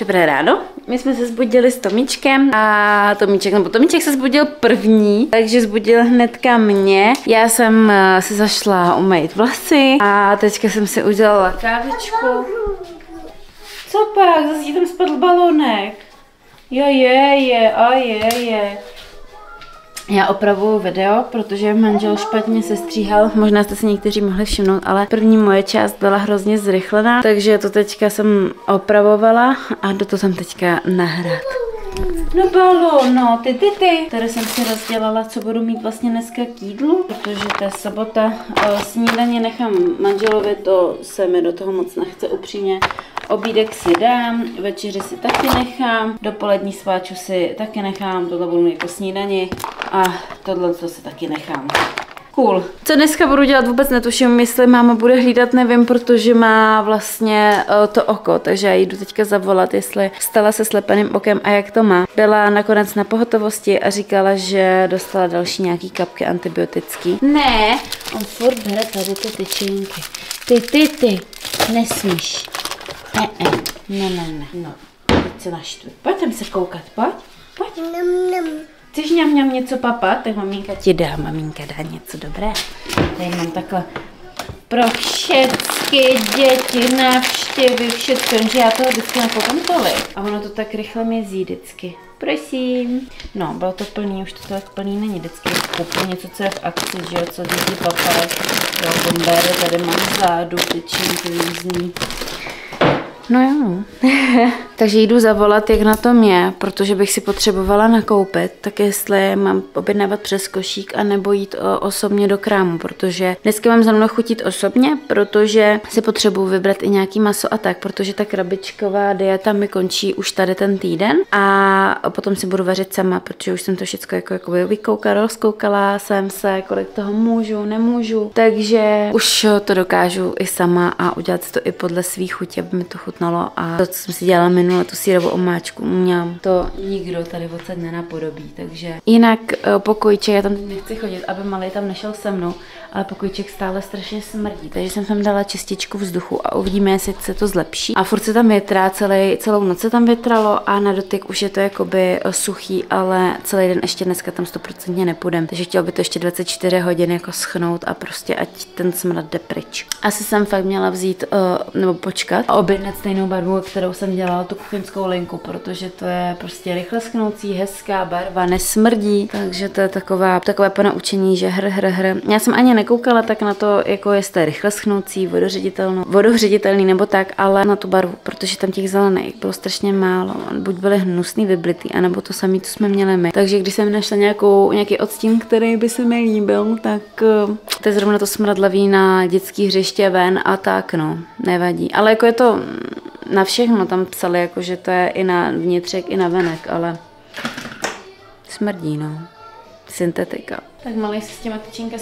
Dobré ráno, my jsme se zbudili s Tomičkem a Tomíček, nebo Tomíček se zbudil první, takže zbudil hnedka mě. Já jsem eh, si zašla umýt vlasy a teďka jsem si udělala kávičku. Co pak, zase tam spadl balonek. Jo, je, je, a je, je. Já opravuju video, protože manžel špatně se stříhal. Možná jste si někteří mohli všimnout, ale první moje část byla hrozně zrychlená, takže to teďka jsem opravovala a do toho jsem teďka nahrát. No balo, no, ty, ty, ty. Tady jsem si rozdělala, co budu mít vlastně dneska k jídlu, protože to je sobota. Snídaně nechám manželovi, to se mi do toho moc nechce upřímně. Obídek si dám, večeři si taky nechám, dopolední sváču si taky nechám, tohle budu jako snídani a tohle to si taky nechám. Cool. Co dneska budu dělat, vůbec netuším, jestli máma bude hlídat, nevím, protože má vlastně uh, to oko, takže já jdu teďka zavolat, jestli stala se slepeným okem a jak to má. Byla nakonec na pohotovosti a říkala, že dostala další nějaký kapky antibiotický. Ne, on furt bere tady ty tyčinky. Ty, ty, ty, nesmíš. Ne, ne, ne, ne, ne. No, teď se naštvu. Pojď se koukat, pojď, pojď. Nem, nem. Chceš ňam, ňam něco papat? Tak maminka ti dá, maminka dá něco dobré. Tady mám takhle pro všechny děti, návštěvy, všechno, že já toho vždycky napokon tolik. A ono to tak rychle mizí vždycky. Prosím. No, bylo to plný, už to tak plný není vždycky. Koupím něco, co je v akci, že jo, co děti papají. Jo, bombéry, tady mám zádu, tyčinky různý. No jo. Takže jdu zavolat, jak na tom je, protože bych si potřebovala nakoupit, tak jestli mám objednávat přes košík a nebo jít osobně do krámu, protože dneska mám za mnou chutit osobně, protože si potřebuji vybrat i nějaký maso a tak, protože ta krabičková dieta mi končí už tady ten týden a potom si budu vařit sama, protože už jsem to všechno jako, jako vykoukala, rozkoukala jsem se, kolik toho můžu, nemůžu, takže už to dokážu i sama a udělat si to i podle svých chutí, aby mi to chutnalo a to, co jsem si dělala minule tu sírovou omáčku, mňam, to nikdo tady odsaď nenapodobí, takže jinak eh, pokojček, já tam nechci chodit, aby malý tam nešel se mnou, ale pokojček stále strašně smrdí, takže jsem tam dala čističku vzduchu a uvidíme, jestli se to zlepší. A furt se tam větrá, celý, celou noc se tam větralo a na dotyk už je to jakoby eh, suchý, ale celý den ještě dneska tam stoprocentně nepůjdem, takže chtěl by to ještě 24 hodin jako schnout a prostě ať ten smrad jde pryč. Asi jsem fakt měla vzít uh, nebo počkat a objednat stejnou barvu, kterou jsem dělala tu kuchyňskou linku, protože to je prostě rychle schnoucí, hezká barva, nesmrdí, takže to je taková, takové ponaučení, že hr, hr, hr. Já jsem ani nekoukala tak na to, jako jestli je rychle schnoucí, vodoředitelný nebo tak, ale na tu barvu, protože tam těch zelených bylo strašně málo. Buď byly hnusný, vyblitý, anebo to samý, co jsme měli my. Takže když jsem našla nějakou, nějaký odstín, který by se mi líbil, tak eh, to je zrovna to smradlavý na dětský hřiště ven a tak, no, nevadí. Ale jako je to na všechno tam psali, jako že to je i na vnitřek, i na venek, ale smrdí, no. Syntetika. Tak malý se s těma tyčinka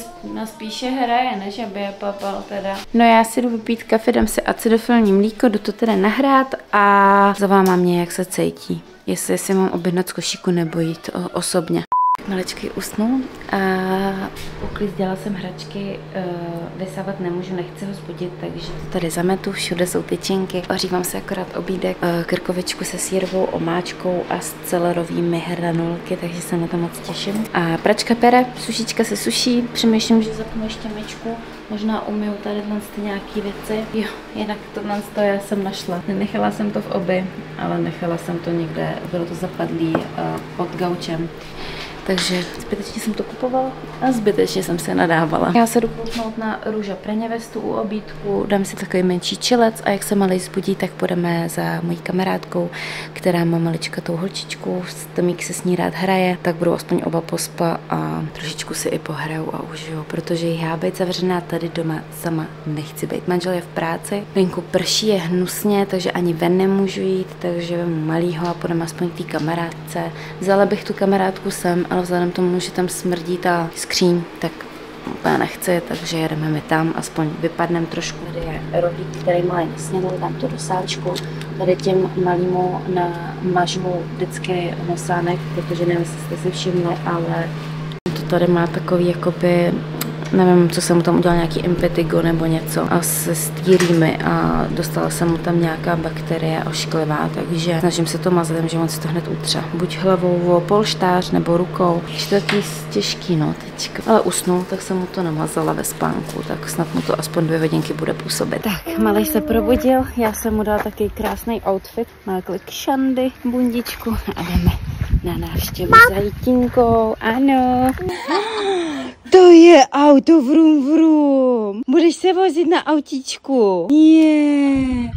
spíše hraje, než aby je papal teda. No já si jdu vypít kafe, dám si acidofilní mlíko, jdu to teda nahrát a zavámám mě, jak se cítí. Jestli si mám objednat z košíku nebo jít osobně. Malečky usnul a uklízdila jsem hračky, uh, vysávat nemůžu, nechci ho zbudit, takže to tady zametu, všude jsou tyčinky. Ořívám se akorát obídek, uh, krkovičku se sírovou omáčkou a s celerovými hranolky, takže se na to moc těším. A pračka pere, sušička se suší, přemýšlím, že zapnu ještě myčku, možná umiju tady ty nějaký věci. Jo, jinak tohle to já jsem našla. Nenechala jsem to v oby, ale nechala jsem to někde, bylo to zapadlý uh, pod gaučem. Takže zbytečně jsem to kupovala a zbytečně jsem se nadávala. Já se jdu kouknout na růža pre nevestu u obídku, dám si takový menší čilec a jak se malý zbudí, tak půjdeme za mojí kamarádkou, která má maličkatou holčičku, Tomík se s ní rád hraje, tak budou aspoň oba pospa a trošičku si i pohrajou a užiju, protože já být zavřená tady doma sama nechci být. Manžel je v práci, venku prší, je hnusně, takže ani ven nemůžu jít, takže vemu malýho a půjdeme aspoň k té kamarádce. Vzala bych tu kamarádku sem, ale vzhledem tomu, že tam smrdí ta skříň, tak úplně nechci, takže jedeme mi tam, aspoň vypadneme trošku. Tady je rohlík, který malý nesnědl, dám to do sáčku. Tady těm malýmu namažu vždycky nosánek, protože nevím, jestli jste si všimli, ale to tady má takový jakoby nevím, co jsem mu tam udělal, nějaký impetigo nebo něco a se stýrými a dostala jsem mu tam nějaká bakterie ošklivá, takže snažím se to mazat, že on si to hned utře. Buď hlavou o polštář nebo rukou. Je to taky těžký, no, teďka. Ale usnul, tak jsem mu to namazala ve spánku, tak snad mu to aspoň dvě hodinky bude působit. Tak, malý se probudil, já jsem mu dal taky krásný outfit, má klik šandy, bundičku a jdeme na návštěvu s Hejtinkou, ano. To je auto vrum vrum. Budeš se vozit na autíčku? Je.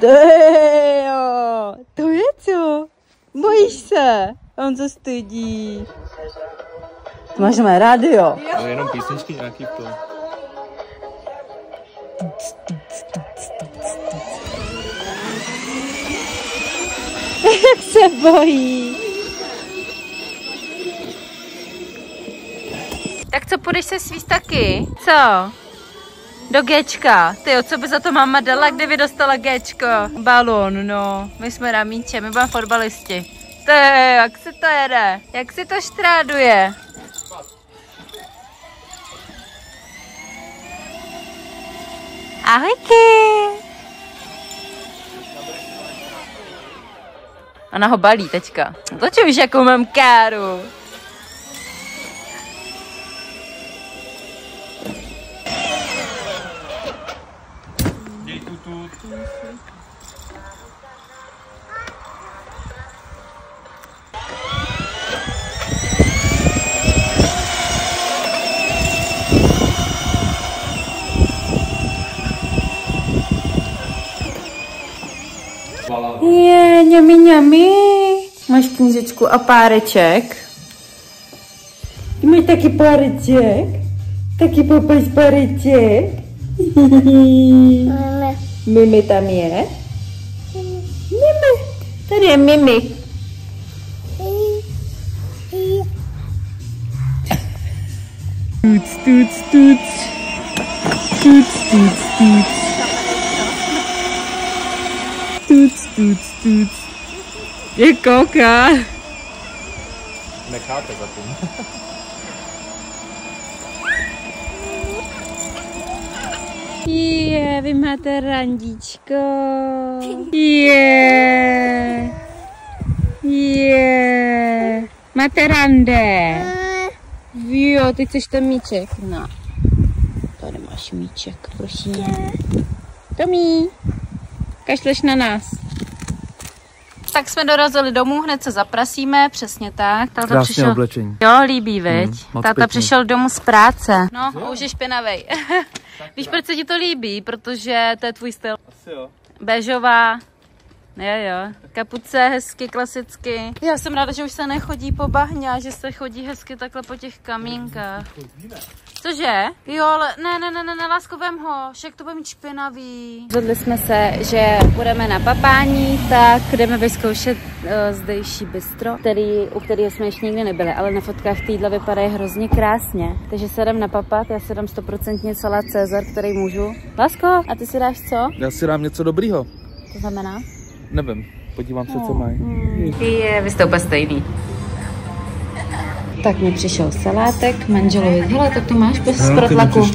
To je jo. To je co? Bojíš se? On se stydí. Máš mé rádio? No, jenom písničky nějaký to. Jak se bojí. Tak co, půjdeš se svíst taky? Co? Do Gčka. Ty co by za to máma dala, kdyby dostala Gčko? Balon, no. My jsme na míče, my budeme fotbalisti. Je, jak se to jede? Jak si to štráduje? Ahojky! Ona ho balí teďka. To už jakou mám káru. Tu. Je, ňami, ňami. Máš knížečku a páreček. Ty máš taky páreček? Taky popaš páreček? Máme. Mimi tam je? Mimi. Tady je Mimi. Tuc, tuc, tuc. Tuc, tuc, tuc. Tuc, tuc, tuc. Je kouká. Necháte zatím. Je, vy máte randíčko. Je. Je. Máte rande. Jo, ty chceš ten míček. No. Tady máš míček, prosím. Tomí, kašleš na nás. Tak jsme dorazili domů, hned se zaprasíme, přesně tak. Táta Krásné přišel... oblečení. Jo, líbí, veď? Mm, moc Táta pěkný. přišel domů z práce. No, a už je špinavej. Víš, proč se ti to líbí? Protože to je tvůj styl. Asi jo. Bežová. Jo, jo. Kapuce hezky, klasicky. Já jsem ráda, že už se nechodí po bahně a že se chodí hezky takhle po těch kamínkách. Cože? Jo, ale ne, ne, ne, ne, ne, lásko, vem ho, však to bude mít špinavý. Rozhodli jsme se, že půjdeme na papání, tak jdeme vyzkoušet uh, zdejší bistro, který, u kterého jsme ještě nikdy nebyli, ale na fotkách týdla vypadají hrozně krásně. Takže se jdem napapat, já si dám stoprocentně salát Cezar, který můžu. Lásko, a ty si dáš co? Já si dám něco dobrýho. To znamená? Nevím. Podívám se, co mají. Je, vy jste úplně stejný. Tak mi přišel salátek, manželovi. Hele, tak to máš bez protlaku.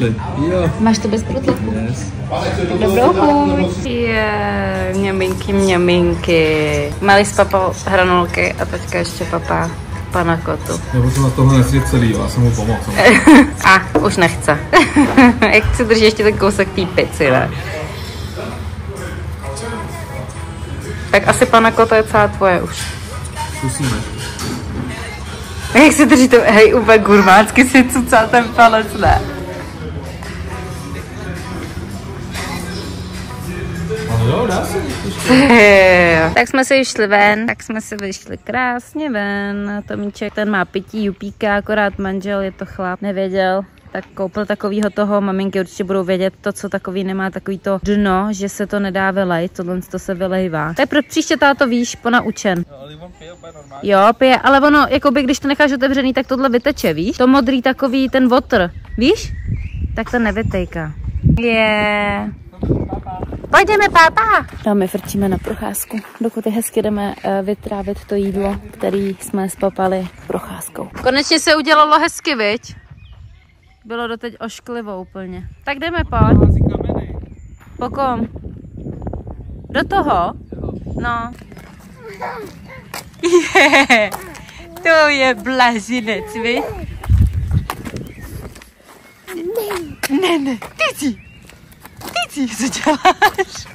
Jo. Máš to bez protlaku. Yes. Tak dobrou chuť. Je, mňaminky, mňaminky. Malý z papal hranolky a teďka ještě papá panakotu. Já jsem na tohle nesvět celý, já jsem mu pomohl. A, už nechce. Jak si drží ještě ten kousek té pici, ne? Tak asi panakota je celá tvoje už. Zkusíme. Jak se drží to, hej, úplně gurmácky si cucá ten palec, ne? Ale jo, dá se. tak jsme si vyšli ven, tak jsme si vyšli krásně ven. Tomíček, ten má pití, jupíka, akorát manžel, je to chlap, nevěděl. Tak koupil takovýho toho, maminky určitě budou vědět, to, co takový nemá, takový to dno, že se to nedá vylejt, tohle to se vylejvá. Tak pro příště táto víš, ponaučen. Ale on pije. Jo, pije, ale ono, jakoby, když to necháš otevřený, tak tohle vyteče, víš? To modrý takový, ten water, víš? Tak to nevytejká. Je. Pojďme, pápa. No, my frčíme na procházku, dokud je hezky jdeme uh, vytrávit to jídlo, který jsme spapali procházkou. Konečně se udělalo hezky, viď? Bylo doteď ošklivo úplně. Tak jdeme, pojď. Po kom? Do toho? No. Je, to je blazinec, viď? Ne, ne, ty si. Ty si, co děláš?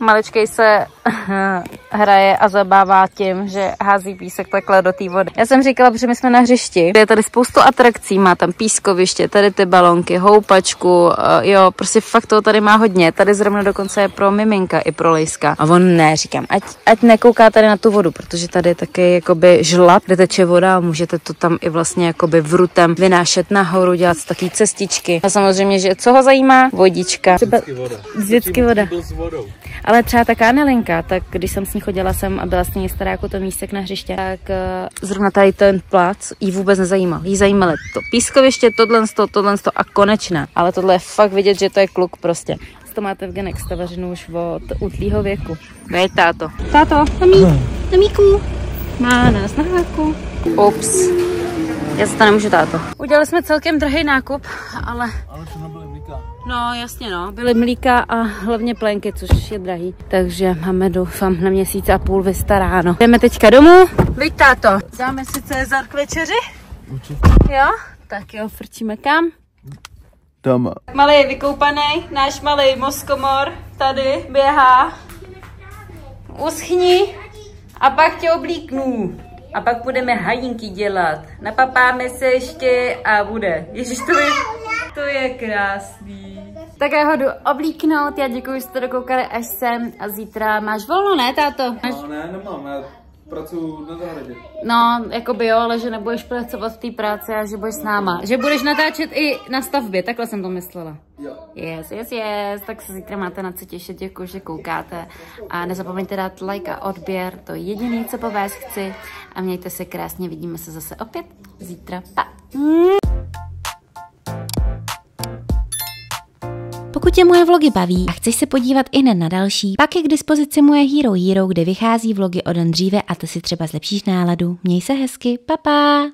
Maličkej se hraje a zabává tím, že hází písek takhle do té vody. Já jsem říkala, že my jsme na hřišti, je tady spoustu atrakcí, má tam pískoviště, tady ty balonky, houpačku, eh, jo, prostě fakt toho tady má hodně. Tady zrovna dokonce je pro miminka i pro lejska. A on ne, říkám, ať, ať nekouká tady na tu vodu, protože tady je taky jakoby žlab, kde teče voda a můžete to tam i vlastně jakoby vrutem vynášet nahoru, dělat taky cestičky. A samozřejmě, že co ho zajímá? Vodička. Třeba Vždycky voda. vždycky voda. Ale třeba ta kanelinka, tak když jsem s ní chodila sem a byla stejně stará jako to místek na hřiště, tak uh, zrovna tady ten plac jí vůbec nezajímal. Jí zajímalo to pískoviště, tohle, to, tohle to a konečná. Ale tohle je fakt vidět, že to je kluk prostě. To máte v genek stavařinu už od útlýho věku. Vej, táto. Táto, tamí, tamíku. Má nás na háku. Ups. Já se to nemůžu, táto. Udělali jsme celkem drahý nákup, ale Ale. No, jasně no. Byly mlíka a hlavně plenky, což je drahý. Takže máme, doufám, na měsíc a půl vystaráno. Jdeme teďka domů. Víď, táto. Dáme si Cezar k večeři? Určitě. Jo? Tak jo, frčíme kam? Doma. Malý vykoupaný, náš malý moskomor tady běhá. Uschni a pak tě oblíknu. A pak budeme hajinky dělat. Napapáme se ještě a bude. Ježiš, to je, to je krásný. Tak já ho jdu oblíknout, já děkuji, že jste dokoukali až sem a zítra máš volno, ne táto? Máš... No ne, nemám, já pracuji na zahradě. No, jako by jo, ale že nebudeš pracovat v té práci a že budeš s náma. Že budeš natáčet i na stavbě, takhle jsem to myslela. Jo. Yes, yes, yes, tak se zítra máte na co těšit, děkuji, že koukáte. A nezapomeňte dát like a odběr, to je jediné, co po vás chci. A mějte se krásně, vidíme se zase opět zítra. Pa! Pokud tě moje vlogy baví a chceš se podívat i hned na další, pak je k dispozici moje Hero Hero, kde vychází vlogy o den dříve a ty si třeba zlepšíš náladu. Měj se hezky, pa pa!